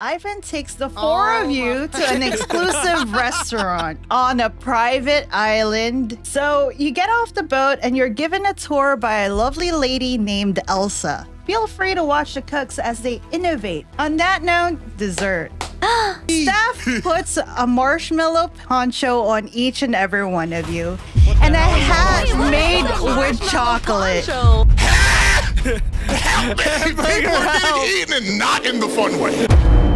Ivan takes the four of you to an exclusive restaurant on a private island. So you get off the boat and you're given a tour by a lovely lady named Elsa. Feel free to watch the cooks as they innovate. On that note, dessert. Staff puts a marshmallow poncho on each and every one of you, and a hat made with chocolate. People are being eaten and not in the fun way.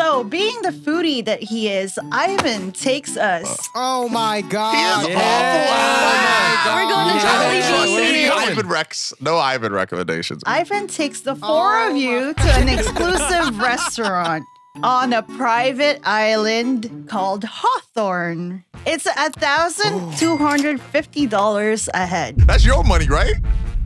So, being the foodie that he is, Ivan takes us Oh my He god. is awful. We're going to I Charlie don't trust Sheen. any Going. Ivan Rex. No Ivan recommendations. Ivan takes the four of you to an exclusive restaurant on a private island called Hawthorn. It's a thousand two hundred fifty dollars a head. That's your money, right?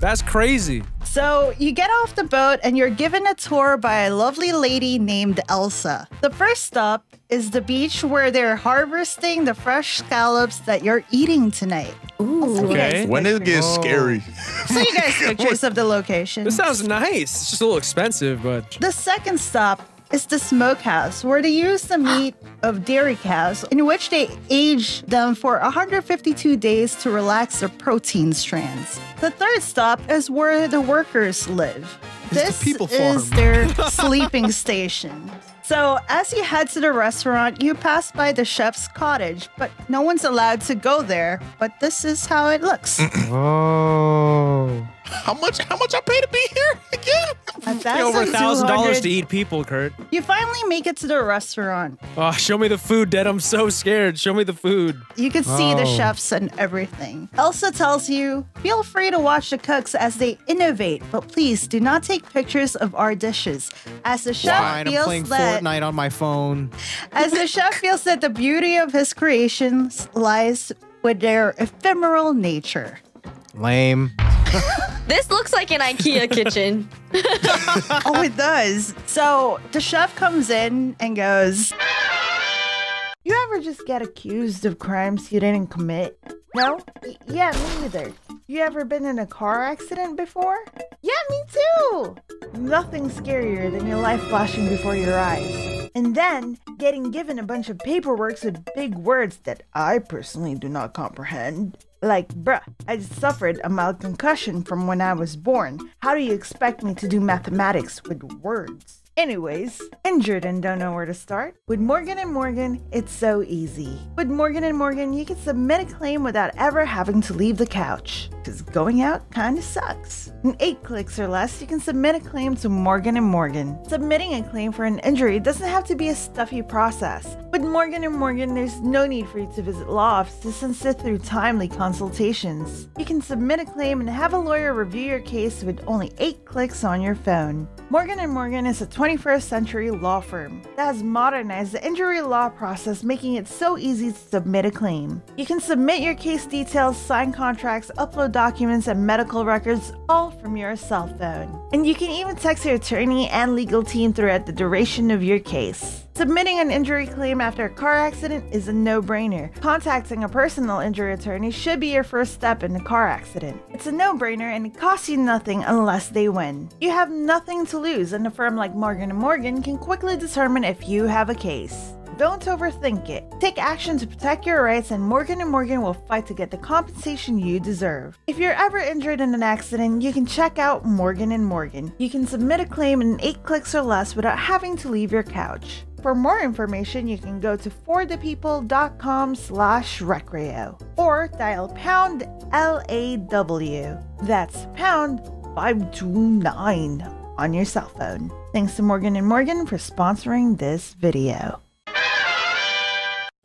That's crazy. So you get off the boat and you're given a tour by a lovely lady named Elsa. The first stop is the beach where they're harvesting the fresh scallops that you're eating tonight. Ooh. Okay. When it gets Oh. scary. So you guys pictures of the location. This sounds nice. It's just a little expensive, but The second stop is the smokehouse, where they use the meat of dairy cows, in which they age them for 152 days to relax their protein strands. The third stop is where the workers live. It's the This people is farm. their sleeping station. So, as you head to the restaurant, you pass by the chef's cottage, but no one's allowed to go there. But this is how it looks. oh, How much? How much I pay to be here again? over a thousand dollars to eat people, Kurt. You finally make it to the restaurant. Oh, show me the food, Dad. I'm so scared. Show me the food. You can see the Oh. chefs and everything. Elsa tells you, feel free to watch the cooks as they innovate, but please do not take pictures of our dishes. As the chef Fine, I'm playing that Fortnite on my phone. as the chef feels that the beauty of his creations lies with their ephemeral nature. Lame. This looks like an IKEA kitchen. oh, it does. So the chef comes in and goes, You ever just get accused of crimes you didn't commit? No? Y- yeah, me neither. You ever been in a car accident before? Yeah, me too! Nothing scarier than your life flashing before your eyes. And then getting given a bunch of paperwork with big words that I personally do not comprehend. Like, bruh, I suffered a mild concussion from when I was born. How do you expect me to do mathematics with words? Anyways, injured and don't know where to start? With Morgan & Morgan, it's so easy. With Morgan & Morgan, you can submit a claim without ever having to leave the couch. Cause going out kinda sucks. In 8 clicks or less, you can submit a claim to Morgan & Morgan. Submitting a claim for an injury doesn't have to be a stuffy process. With Morgan & Morgan, there's no need for you to visit law offices and sit through timely consultations. You can submit a claim and have a lawyer review your case with only 8 clicks on your phone. Morgan & Morgan is a 21st century law firm that has modernized the injury law process, making it so easy to submit a claim. You can submit your case details, sign contracts, upload documents, and medical records all from your cell phone. And you can even text your attorney and legal team throughout the duration of your case. Submitting an injury claim after a car accident is a no brainer. Contacting a personal injury attorney should be your first step in a car accident. It's a no brainer and it costs you nothing unless they win. You have nothing to lose, and a firm like Morgan & Morgan can quickly determine if you have a case. Don't overthink it. Take action to protect your rights and Morgan & Morgan will fight to get the compensation you deserve. If you're ever injured in an accident, you can check out Morgan & Morgan. You can submit a claim in 8 clicks or less without having to leave your couch. For more information, you can go to forthepeople.com slash recreyo or dial pound LAW. That's pound 529 on your cell phone. Thanks to Morgan & Morgan for sponsoring this video.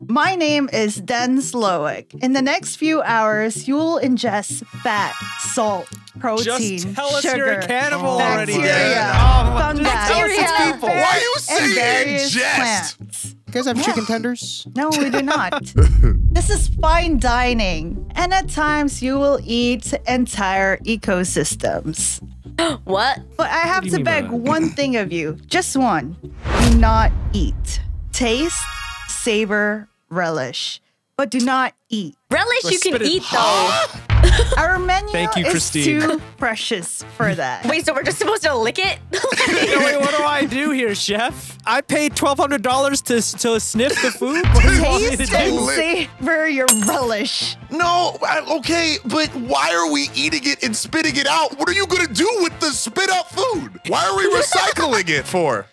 My name is Den Slowik. In the next few hours, you'll ingest fat, salt, protein, Just tell us sugar, you're a cannibal oh, already, bacteria, Dad. Oh, fungi, Bacteria. Why are you and saying various ingest? plants. You guys have chicken tenders? No, we do not. this is fine dining, and at times you will eat entire ecosystems. What? But I have to beg one thing of you, just one. Do not eat. Taste, savor, relish. but do not eat. Relish you can spit it- eat though. Our menu Thank you, is Christine. too precious for that. Wait, so we're just supposed to lick it? Wait, wait, what do I do here, chef? I paid twelve hundred dollars to to sniff the food. What do you want me to Taste do? and Lit. savor your relish. No, I- okay, but why are we eating it and spitting it out? What are you gonna do with the spit out food? Why are we recycling it for?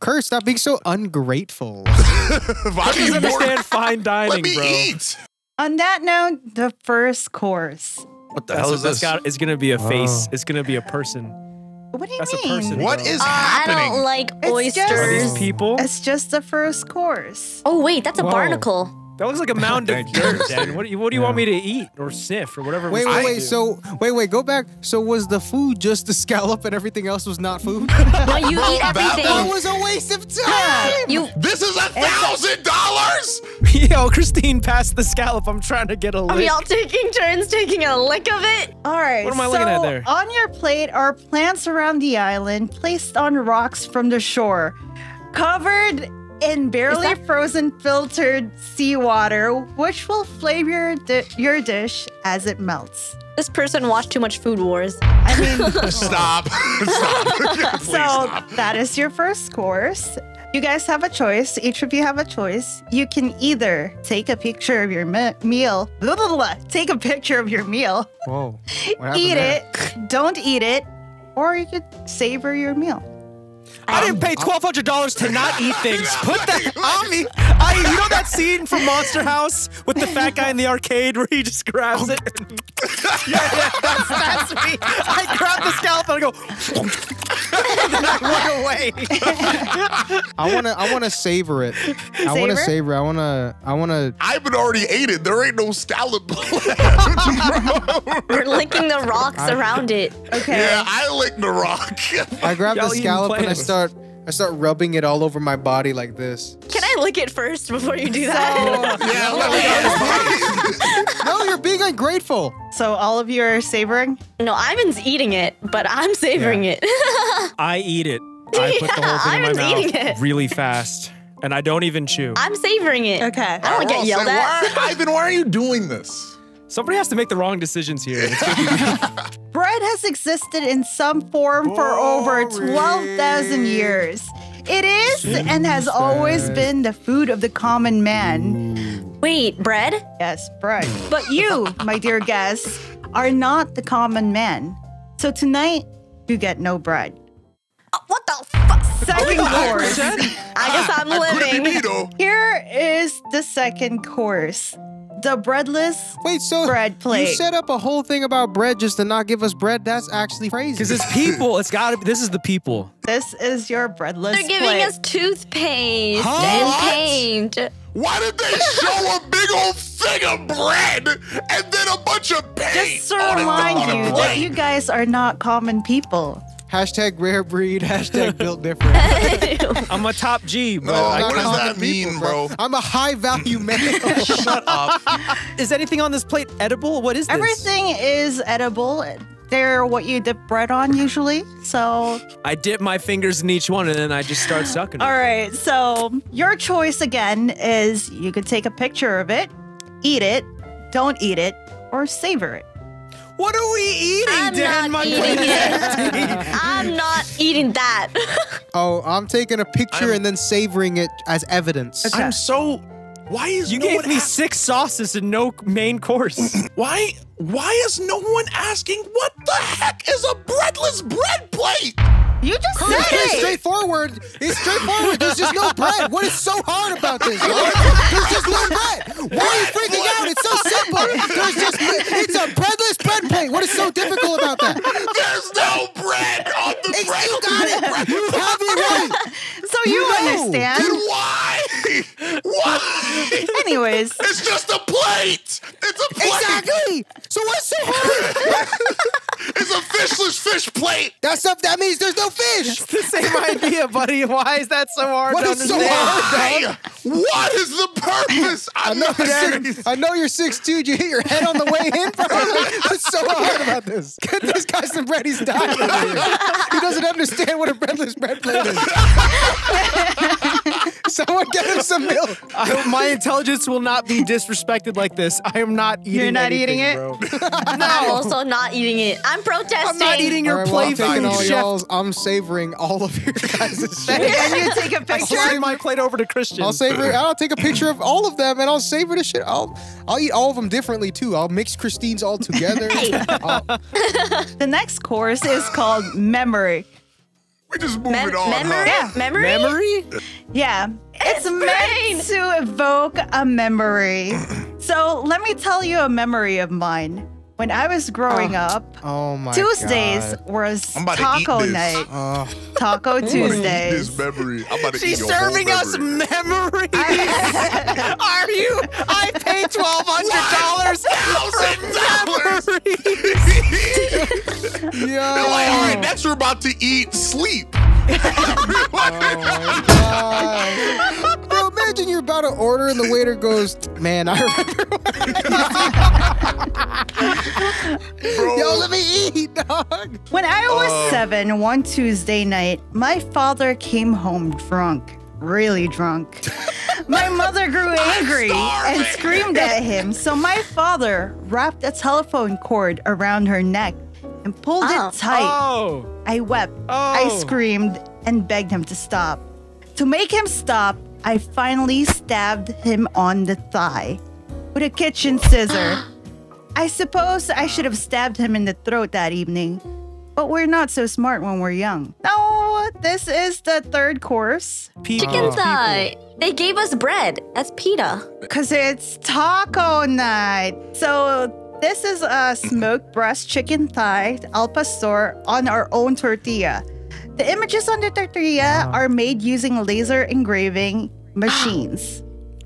Kurt, stop being so ungrateful. If I He more- understand fine dining, Let me bro. eat. On that note, the first course. What the That's, hell is that's this? got. It's gonna be a face. It's gonna be a person. What do you That's a mean? person. what bro. is Uh, I happening? don't like It's just- Are these oysters. people? It's just the first course. Oh wait, that's a Whoa. barnacle. That looks like a mound of dirt, Dan. What do you What do you want me to eat or sniff or whatever? Wait, wait, wait. do? So, wait, wait. Go back. So, was the food just the scallop and everything else was not food? No, you eat everything. that was a waste of time. You this is a thousand dollars. Yo, Christine, pass the scallop. I'm trying to get a are we lick. all taking turns taking a lick of it? All right. What am I so looking at there? On your plate are plants around the island placed on rocks from the shore, covered in barely that- frozen filtered seawater, which will flavor your, di- your dish as it melts. This person watched too much Food Wars. I mean, Stop. Stop. So stop. that is your first course. You guys have a choice. Each of you have a choice. You can either take a picture of your me- meal, blah, blah, blah, take a picture of your meal, Whoa. What eat there? it, don't eat it, or you could savor your meal. I didn't um, pay twelve hundred dollars to not eat things. Put that on me. I, you know that scene from Monster House with the fat guy in the arcade where he just grabs oh, it. yeah, yeah, that's, that's me. I grab the scalp and I go, I run away. I wanna, I wanna savor it. I wanna Savor? savor. it. I wanna, I wanna. I haven't already ate it. There ain't no scallop left. We're licking the rocks around it. Okay. yeah, I licked the rock. I grab Y'all the eating scallop and I plants. start, I start rubbing it all over my body like this. Can I lick it first before you do that? yeah, let me No, you're being ungrateful. So all of you are savoring? no, Ivan's eating it, but I'm savoring it. I eat it. I put the whole thing in my mouth eating it. really fast, and I don't even chew. I'm savoring it. Okay. I don't want get oh, yelled Why, at. Ivan, why are you doing this? Somebody has to make the wrong decisions here. It's gonna be- Bread has existed in some form for over 12,000 years. It is and has always been the food of the common man. Wait, bread? Yes, bread. But you, my dear guests, are not the common man. So tonight, you get no bread. Uh, what the fuck? Second course. I guess I'm I couldn't living. Here is the second course. The breadless Wait, so bread plate. you set up a whole thing about bread just to not give us bread? That's actually crazy. Because it's people. It's gotta be. This is the people. This is your breadless They're giving plate. us toothpaste Huh? and What? paint. Why did they show a big old thing of bread and then a bunch of paint? Just to on a- remind on a you that you guys are not common people. hashtag rare breed. Hashtag built different. I'm a top G, but No, I what does that mean, people, bro? I'm a high value man. Shut up. Is anything on this plate edible? What is this? Everything is edible. They're what you dip bread on usually. So, I dip my fingers in each one and then I just start sucking. it. all right. So, your choice again is you could take a picture of it, eat it, don't eat it, or savor it. What are we eating, I'm Dan? not My eating it. I'm not eating that. oh, I'm taking a picture I'm- and then savoring it as evidence. Okay. I'm so. Why is You no gave one me ask- six sauces and no main course. Why? Why is no one asking what the heck is a breadless bread plate? You just Kurt, said it's very it. straightforward. It's straightforward. There's just no bread. What is so hard about this? There's just no bread. Why are you freaking out? It's so simple. There's just it's a breadless bread plate. What is so difficult about that? There's no bread on the It's, bread. you got it. You have it right. So you No. understand. Then why? Why? Anyways, It's just a plate. It's a plate. Exactly. So what's so hard? It's a fishless fish plate. That's stuff that means there's no fish. It's the same idea, buddy. Why is that so hard What to is so hard, dog? What is the purpose? I I'm know, not you're getting six, I know you're six two. You hit your head on the way in, bro. Like, what's so hard about this? Get this guy some bread. He's dying over here. He doesn't understand what a breadless bread plate is. Someone get him some milk. I- my intelligence will not be disrespected like this. I am not eating. It. You're not anything, eating it? bro. I'm also not eating it. I'm protesting. I'm not eating your All right, well, I'm plate, all chef. y'all's. I'm savoring all of your guys' shit. and you take a picture. I'll slide my plate over to Christian. I'll savor. I'll take a picture of all of them and I'll savor the shit. I'll I'll eat all of them differently too. I'll mix Christine's all together. I'll- The next course is called memory. We're just move Mem- on. memory? huh? Memory? Memory? Yeah, it's, brain. meant to evoke a memory. So let me tell you a memory of mine. When I was growing oh. up, oh my Tuesdays God. was I'm about to eat taco this. night. Oh, Taco This memory. I'm about to She's eat your whole serving us memory. memories. Are you? I paid twelve hundred dollars for memories. They're like, all right, yo. next we're about to eat sleep. Oh my God. Bro, imagine you're about to order and the waiter goes, "Man, I remember." Bro, Yo, let me eat, dog. When I was Uh. seven, one Tuesday night, my father came home drunk, really drunk. my mother grew angry and screamed at him, so my father wrapped a telephone cord around her neck and pulled Oh. it tight. Oh. I wept, I Oh. screamed, and begged him to stop. To make him stop, I finally stabbed him on the thigh with a kitchen scissor. I suppose I should have stabbed him in the throat that evening, but we're not so smart when we're young. No, this is the third course People. Chicken thigh. They gave us bread. That's pita. because it's taco night. So this is a smoked breast chicken thigh al pastor on our own tortilla. The images on the tortilla ah. are made using laser engraving machines.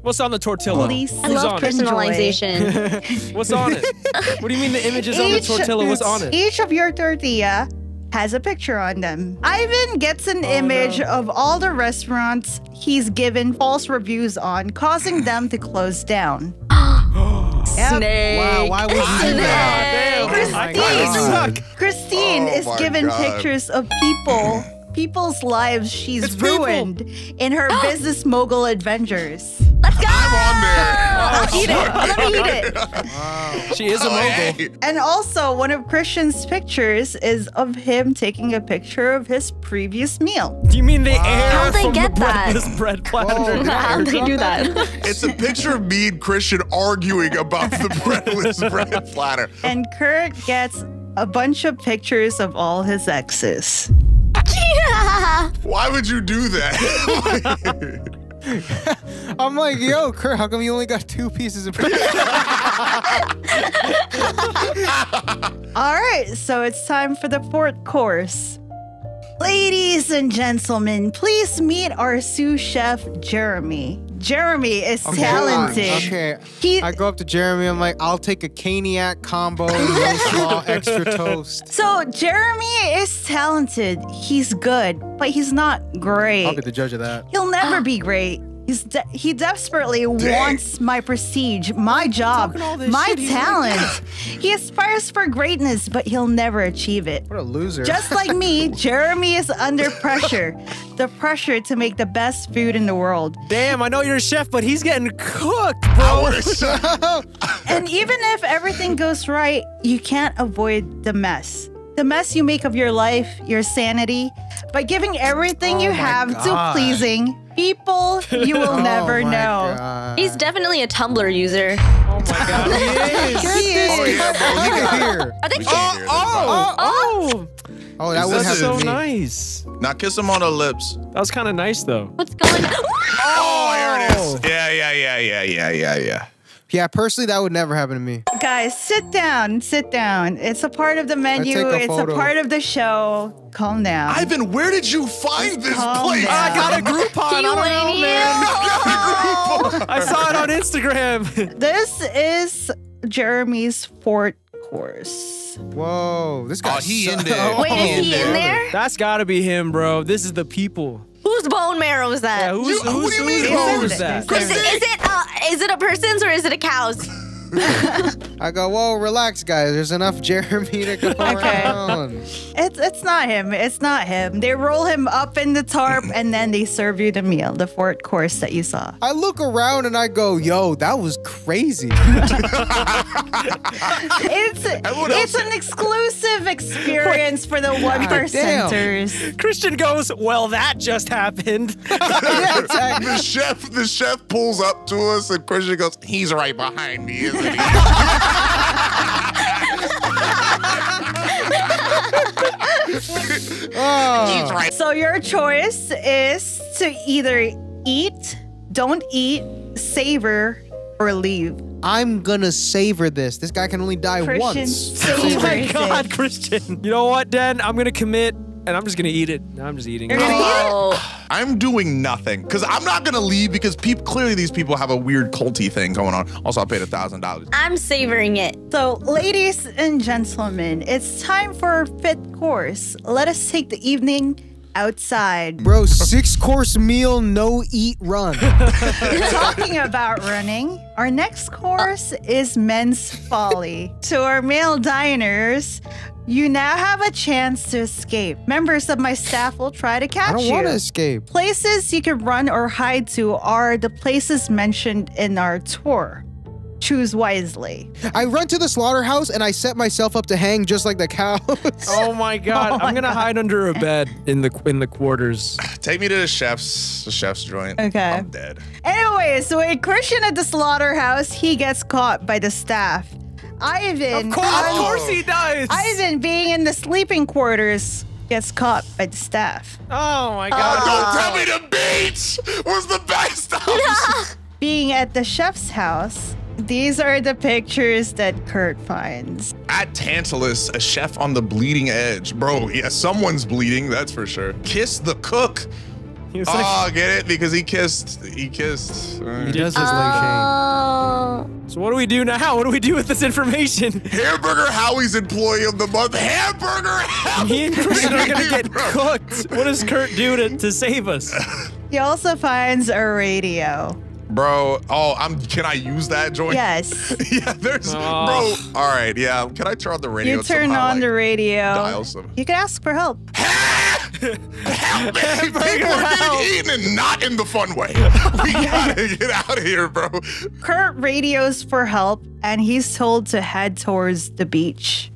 What's on the tortilla? Please I Who's love on personalization. What's on it? what do you mean the images on the tortilla? What's on it? Each of your tortilla has a picture on them. Ivan gets an Oh, image of all the restaurants he's given false reviews on, causing them to close down. Yep. Snake. Wow, why would you do that? God damn. I Christine. suck. Christine Oh is my given God. pictures of people, people's lives she's It's people. ruined in her oh. business mogul adventures. Let's go. I'm on there. I'll oh, eat it. Let me eat it. She is a Oh, mogul. And also, one of Christian's pictures is of him taking a picture of his previous meal. Do you mean the air How'd they get the that? breadless bread oh, platter? Whoa. How'd they do that? It's a picture of me and Christian arguing about the breadless bread platter. And Kurt gets a bunch of pictures of all his exes. Why would you do that? I'm like, yo, Kurt, how come you only got two pieces of bread? All right, so it's time for the fourth course. Ladies and gentlemen, please meet our sous chef, Jeremy. Jeremy is talented. Okay. He, I go up to Jeremy. I'm like, I'll take a caniac combo, no extra toast. so Jeremy is talented. He's good, but he's not great. I'll be the judge of that. He'll never be great. He's de- he desperately wants my prestige, my job, talking all my shit, he's like- talent. he aspires for greatness, but he'll never achieve it. What a loser. Just like me, Jeremy is under pressure. The pressure to make the best food in the world. Damn, I know you're a chef, but he's getting cooked, bro. And even if everything goes right, you can't avoid the mess. The mess you make of your life, your sanity, by giving everything you Oh my have God. to pleasing people you will Oh never my know. God. He's definitely a Tumblr user. Oh my god, he is. He is. Oh, yeah, bro. Look You at can here. Are they We can hear this, oh oh, oh, oh, Oh, that Is would this have so me. nice. Now kiss him on the lips. That was kind of nice, though. What's going on? Oh, here it is. Oh. Yeah, yeah, yeah, yeah, yeah, yeah, yeah. Yeah, personally, that would never happen to me. Guys, sit down, sit down. It's a part of the menu, a it's a part of the show. Calm down. Ivan, where did you find this Calm place? down. I got a Groupon. I don't know, man. I saw it on Instagram. This is Jeremy's fort course. Whoa, this guy. Oh, he in there. Wait, is he in there? That's gotta be him, bro. This is the people. Whose bone marrow is that? Yeah, who's, You- what who's, do you mean who's bones? bone is that? They is, served it, is it is it a person's or is it a cow's? I go, whoa, relax, guys. There's enough Jeremy to go Okay. around. It's it's not him. It's not him. They roll him up in the tarp and then they serve you the meal, the fourth course that you saw. I look around and I go, yo, that was crazy. It's Everyone it's else- an exclusive experience for the one percenters. Christian goes, well, that just happened. yeah, exactly. The chef, the chef pulls up to us, and Christian goes, "He's right behind me, isn't? Oh. He's right. So your choice is to either eat, don't eat, savor, or leave. I'm gonna savor this. This guy can only die Christian once. oh my God, it. Christian. You know what, Den? I'm gonna commit, and I'm just gonna eat it. I'm just eating You're it. gonna eat it? Oh, I'm doing nothing because I'm not gonna leave because peop clearly these people have a weird culty thing going on. Also, I paid a thousand dollars. I'm savoring it. So, ladies and gentlemen, it's time for our fifth course. Let us take the evening outside. Bro, six course meal, no eat, run. Talking about running, our next course is men's folly. To our male diners, you now have a chance to escape. Members of my staff will try to I catch don't you. want to escape. Places you can run or hide to are the places mentioned in our tour. Choose wisely. I run to the slaughterhouse and I set myself up to hang just like the cows. Oh my God! Oh my I'm gonna God. hide under a bed in the in the quarters. Take me to the chef's, the chef's joint. Okay. I'm dead. Anyway, so a Christian at the slaughterhouse, he gets caught by the staff. Ivan, Of course, of course he does. Ivan being in the sleeping quarters gets caught by the staff. Oh my God! Oh. Don't tell me the beach was the best option. Being at the chef's house, these are the pictures that Kurt finds. At Tantalus, a chef on the bleeding edge. Bro, yeah, someone's bleeding, that's for sure. Kiss the cook. He was like, Oh, get it? Because he kissed. He kissed. uh, he does his leg shame. Oh, so what do we do now? What do we do with this information? Hamburger Howie's employee of the month. Hamburger Howie. Me and Christian are gonna get cooked. What does Kurt do to, to save us? He also finds a radio. Bro, oh, I'm. Can I use that joint? Yes. yeah, there's. Oh. Bro, all right, yeah. Can I turn on the radio? You turn somehow, on like, the radio. dial some- You can ask for help. Help me! People are getting eaten and not in the fun way. We gotta get out of here, bro. Kurt radios for help and he's told to head towards the beach.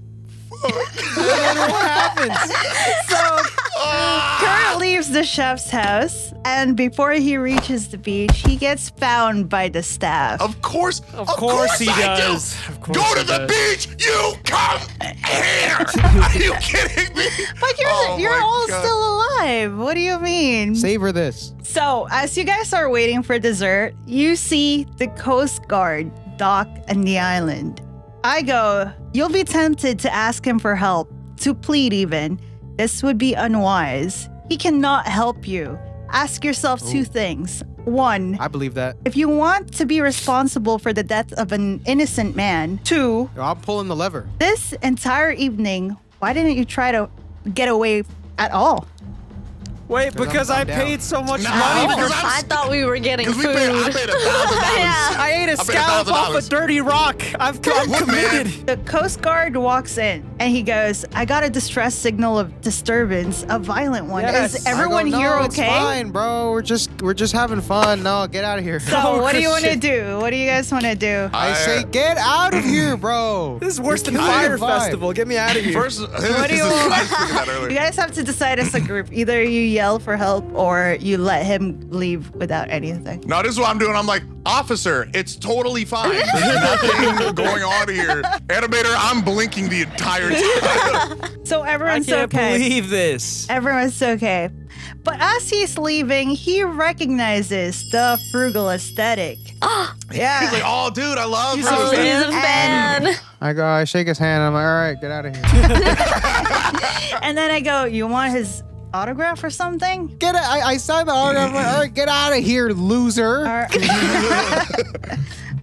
what happens? So Ah! Kurt leaves the chef's house and before he reaches the beach, he gets found by the staff. Of course, Of course he I does. Do. Of course Go to he the beach. You come here. Are you kidding me? But you're Oh you're all God. still alive. What do you mean? Savor this. So, as you guys are waiting for dessert, you see the Coast Guard dock on the island. I go, you'll be tempted to ask him for help, to plead even. This would be unwise. He cannot help you. Ask yourself two things. One, I believe that. if you want to be responsible for the death of an innocent man. Two, I'm pulling the lever. this entire evening, why didn't you try to get away at all? Wait, because I I'm down. paid so much No, money for. because I'm- I thought we were getting food. we paid, I paid a thousand dollars. Yeah. I ate a I paid scallop off a dirty rock. I've, I'm Look, man. committed. The Coast Guard walks in and he goes, I got a distress signal of disturbance, a violent one. Yes. Is everyone I go, here no, it's okay? fine, bro. We're just we're just having fun. No, get out of here. So, Oh, what do you want to do? What do you guys want to do? I say get out of here, bro. This is worse than killing Fyre vibe. Festival. Get me out of here. First, What do you want? You guys have to decide as a group. Either you yell for help or you let him leave without anything. No, this is what I'm doing. I'm like, officer, it's totally fine. There's nothing going on here. Animator, I'm blinking the entire time. So I everyone's can't okay. believe this. Everyone's okay. But as he's leaving, he recognizes the frugal aesthetic. yeah. He's yeah. like, oh, dude, I love He's her. a He's a And- fan. I go, I shake his hand. I'm like, all right, get out of here. And then I go, You want his autograph or something? Get it. I, I signed the autograph. All right, get out of here, loser. Or-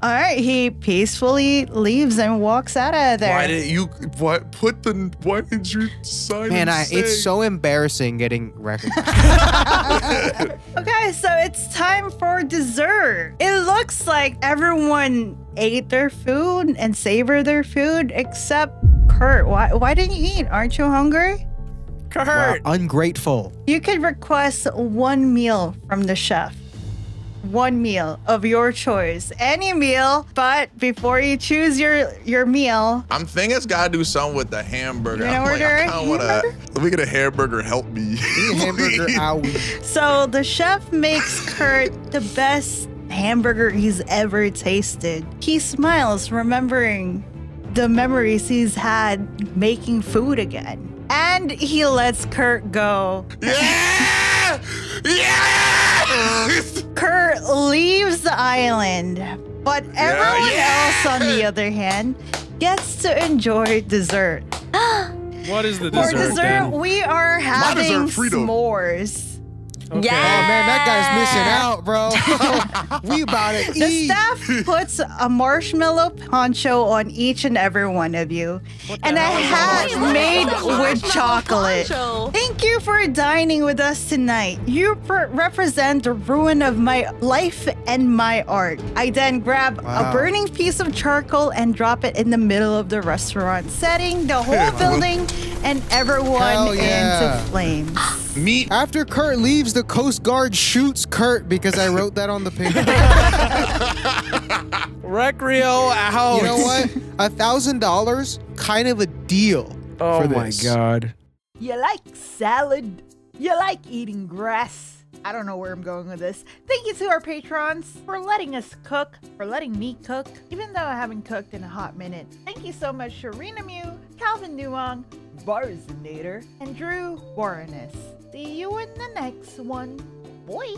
All right, he peacefully leaves and walks out of there. Why did you what put the why did you sign Man, and I, it's so embarrassing getting recognized. Okay, so it's time for dessert. It looks like everyone ate their food and savored their food except Kurt. Why why didn't you eat? Aren't you hungry? Wow, Kurt. ungrateful. You could request one meal from the chef. One meal of your choice. Any meal, but before you choose your your meal, I'm thinking it's gotta do something with the hamburger. You I'm wanna like, order I a kinda wanna let me get a hamburger, help me. Hamburger owie. So the chef makes Kurt the best hamburger he's ever tasted. He smiles, remembering the memories he's had making food again. And he lets Kurt go. Yeah! Yeah! Kurt leaves the island, but everyone yeah. else, on the other hand, gets to enjoy dessert. What is the dessert? For dessert? dessert, then? we are having dessert, freedom. s'mores. Okay. Oh man, that guy's missing out, bro. we about to The eat. staff puts a marshmallow poncho on each and every one of you, and a hell hat marshmallow made with chocolate. Poncho. Thank you for dining with us tonight. You per- represent the ruin of my life and my art. I then grab Wow. a burning piece of charcoal and drop it in the middle of the restaurant, setting the whole building and everyone yeah. into flames. Meat. After Kurt leaves, the Coast Guard shoots Kurt because I wrote that on the paper. Recreyo out. you know what? A thousand dollars, kind of a deal. Oh for my god. You like salad? You like eating grass? I don't know where I'm going with this. Thank you to our patrons for letting us cook, for letting me cook, even though I haven't cooked in a hot minute. Thank you so much, Sharina Mew, Calvin Nuong, Barzinator, and Drew Warrenis. See you in the next one. Boy.